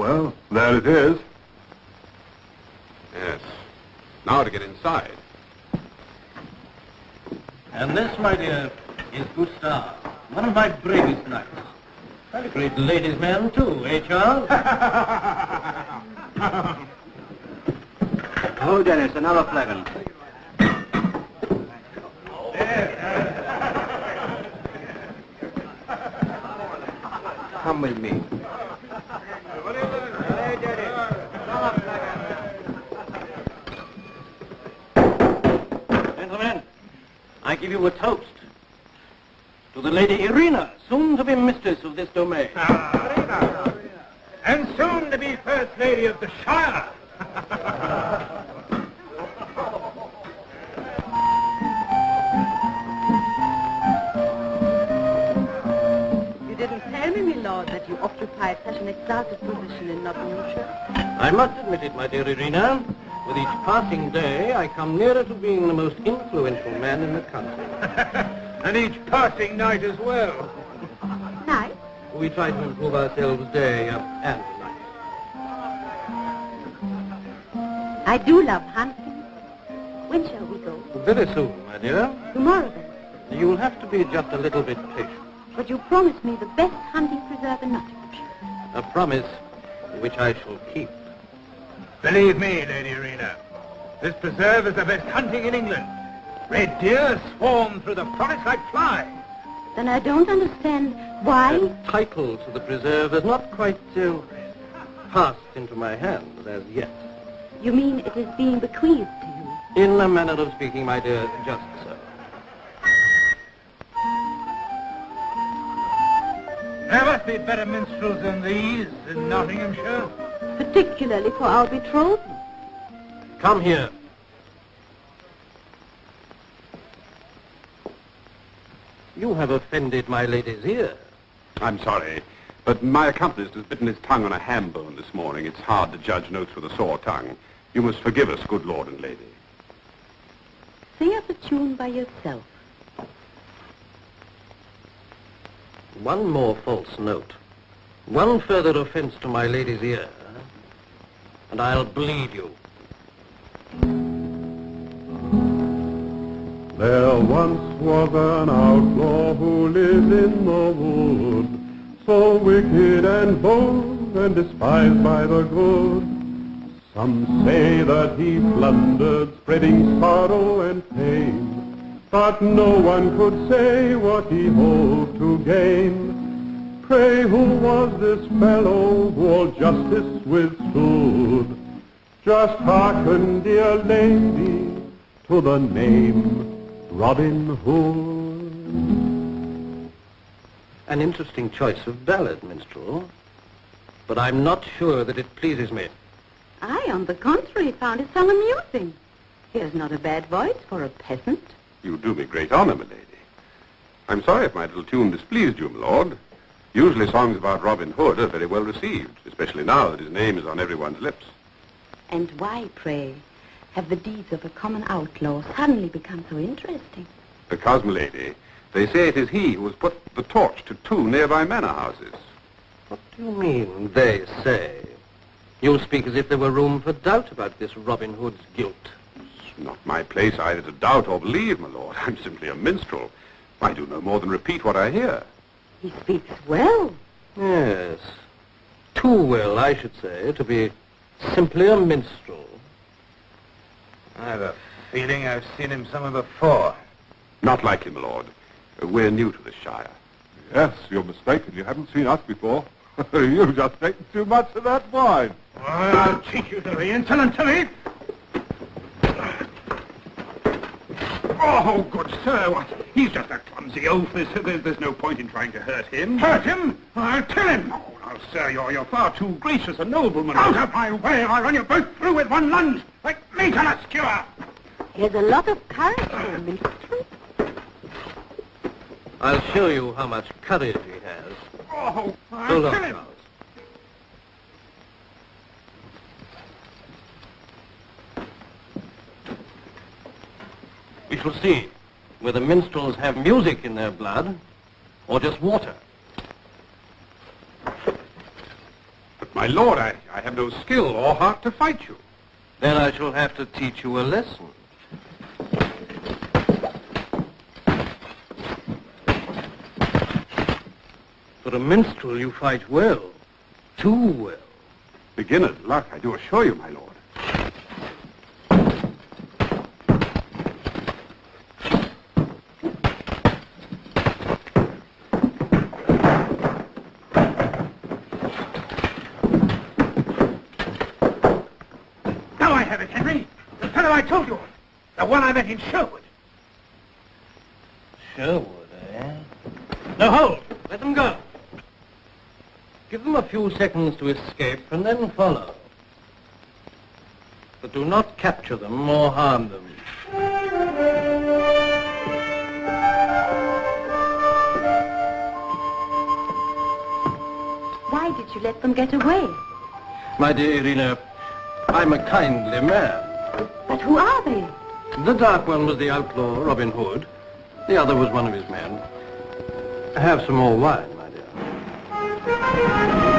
Well, there it is. Yes. Now to get inside. And this, my dear, is Gustav, one of my bravest knights. And a great ladies' man, too, eh, Charles? Oh, Dennis, another flagon. Come with me. Gentlemen, I give you a toast. To the Lady Irina, soon to be mistress of this domain. Ah. And soon to be First Lady of the Shire. You didn't tell me, my lord, that you occupied such an exalted position in Nottinghamshire. I must admit it, my dear Irina. With each passing day, I come nearer to being the most influential man in the country. and each passing night as well. Night? We try to improve ourselves day up and night. I do love hunting. When shall we go? Very soon, my dear. Tomorrow, then. You'll have to be just a little bit patient. But you promised me the best hunting preserve in Nottinghamshire. A promise which I shall keep. Believe me, Lady Irina, this preserve is the best hunting in England. Red deer swarm through the forest like flies. Then I don't understand why... The title to the preserve has not quite uh, passed into my hands as yet. You mean it is being bequeathed to you? In a manner of speaking, my dear, just so. There must be better minstrels than these in Nottinghamshire. Particularly for our betrothed. Come here. You have offended my lady's ear. I'm sorry, but my accomplice has bitten his tongue on a ham bone this morning. It's hard to judge notes with a sore tongue. You must forgive us, good lord and lady. Sing us a tune by yourself. One more false note. One further offense to my lady's ear. And I'll bleed you. There once was an outlaw who lived in the wood, so wicked and bold and despised by the good. Some say that he plundered, spreading sorrow and pain, but no one could say what he hoped to gain. Pray, who was this fellow who all justice withstood? Just hearken, dear lady, to the name Robin Hood. An interesting choice of ballad, minstrel. But I'm not sure that it pleases me. I, on the contrary, found his song amusing. He has not a bad voice for a peasant. You do me great honor, my lady. I'm sorry if my little tune displeased you, my lord. Usually songs about Robin Hood are very well received, especially now that his name is on everyone's lips. And why, pray, have the deeds of a common outlaw suddenly become so interesting? Because, my lady, they say it is he who has put the torch to two nearby manor houses. What do you mean, they say? You speak as if there were room for doubt about this Robin Hood's guilt. It's not my place either to doubt or believe, my lord. I'm simply a minstrel. I do no more than repeat what I hear. He speaks well. Yes. Too well, I should say, to be simply a minstrel. I have a feeling I've seen him somewhere before. Not like him, lord. We're new to the shire. Yes, you're mistaken. You haven't seen us before. You've just taken too much of that wine. Well, I'll teach you to be insolent to me. Oh, good sir, what? He's just a clumsy oaf. There's, there's, there's no point in trying to hurt him. Hurt him? I'll kill him. Oh, now, sir, you're, you're far too gracious a nobleman. Out of my way, I'll run you both through with one lunge, like meat on a skewer. He has a lot of courage for a minstrel. I'll show you how much courage he has. Oh, I'll Hold on, kill him. Charles. We shall see whether minstrels have music in their blood or just water. But But, my lord, I, I have no skill or heart to fight you. Then I shall have to teach you a lesson. For a minstrel, you fight well. Too well. Beginner's luck, I do assure you, my lord. Now I have it, Henry. The fellow I told you of. The one I met in Sherwood. Sherwood, eh? Now hold! Let them go. Give them a few seconds to escape and then follow. But do not capture them or harm them. Why did you let them get away? My dear Irina, I'm a kindly man. But who are they? The dark one was the outlaw, Robin Hood. The other was one of his men. Have some more wine, my dear.